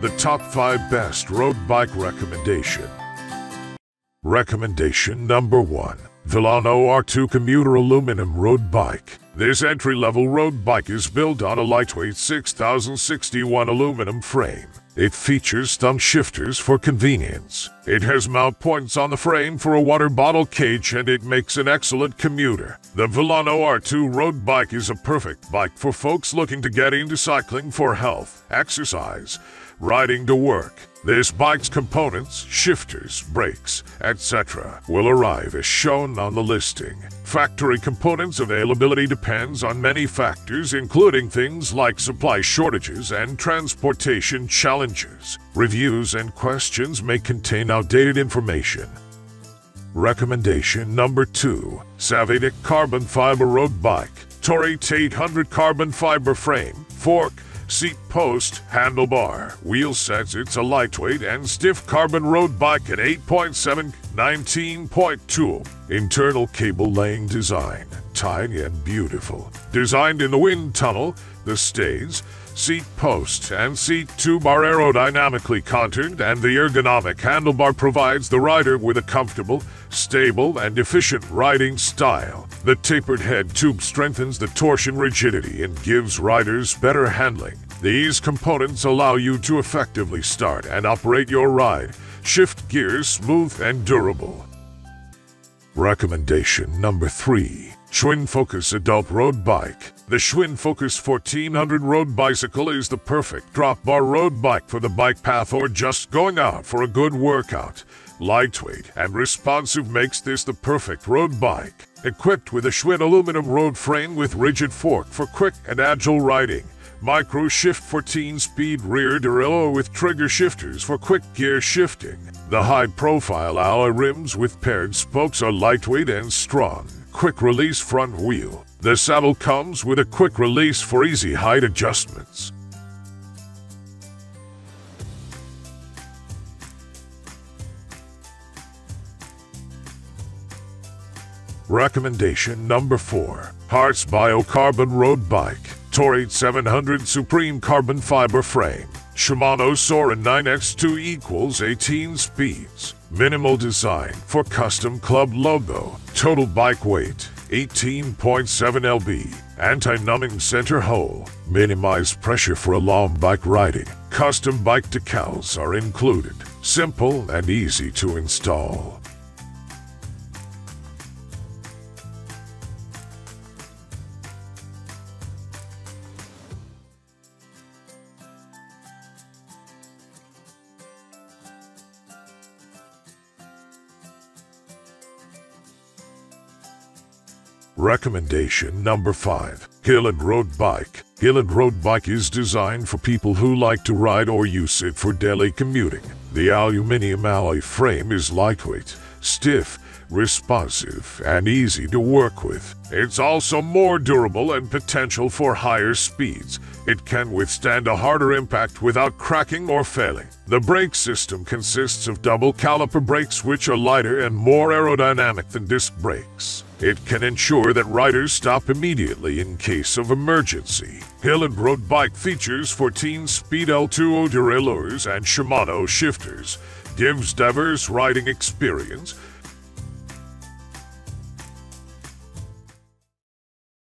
the top 5 best road bike recommendation. Recommendation number 1. Vilano R2 Commuter Aluminum Road Bike. This entry-level road bike is built on a lightweight 6061 aluminum frame. It features thumb shifters for convenience. It has mount points on the frame for a water bottle cage and it makes an excellent commuter. The Vilano R2 road bike is a perfect bike for folks looking to get into cycling for health, exercise, riding to work. This bike's components, shifters, brakes, etc. will arrive as shown on the listing. Factory components availability depends on many factors including things like supply shortages and transportation challenges. Reviews and questions may contain outdated information. Recommendation number 2. SAVADECK Carbon Fiber Road Bike. Torite 800 Carbon Fiber Frame, Fork, seat post, handlebar, wheel sets. It's a lightweight and stiff carbon road bike at 8.7, 19.2. Internal cable laying design, tiny and beautiful. Designed in the wind tunnel, the stays, seat post, and seat tube are aerodynamically contoured, and the ergonomic handlebar provides the rider with a comfortable, stable, and efficient riding style. The tapered head tube strengthens the torsion rigidity and gives riders better handling. These components allow you to effectively start and operate your ride. Shift gears smooth and durable. Recommendation number 3. Schwinn Phocus Adult Road Bike. The Schwinn Phocus 1400 road bicycle is the perfect drop bar road bike for the bike path or just going out for a good workout. Lightweight and responsive makes this the perfect road bike. Equipped with a Schwinn aluminum road frame with rigid fork for quick and agile riding. Micro Shift 14 speed rear derailleur with trigger shifters for quick gear shifting. The high profile alloy rims with paired spokes are lightweight and strong. Quick release front wheel. The saddle comes with a quick release for easy height adjustments. Recommendation number 4. HeartsBio Carbon Road Bike. Torite 700 Supreme Carbon Fiber Frame. Shimano Sora 9X2 equals 18 speeds. Minimal design for custom club logo. Total bike weight 18.7 lb. Anti-numbing center hole. Minimize pressure for a long bike riding. Custom bike decals are included. Simple and easy to install. Recommendation number 5. Hiland Road Bike. Hiland Road Bike is designed for people who like to ride or use it for daily commuting. The aluminium alloy frame is lightweight, stiff, responsive, and easy to work with. It's also more durable and potential for higher speeds. It can withstand a harder impact without cracking or failing. The brake system consists of double caliper brakes which are lighter and more aerodynamic than disc brakes. It can ensure that riders stop immediately in case of emergency. Hiland Road Bike features 14-speed L2O derailleurs and Shimano shifters, gives diverse riding experience,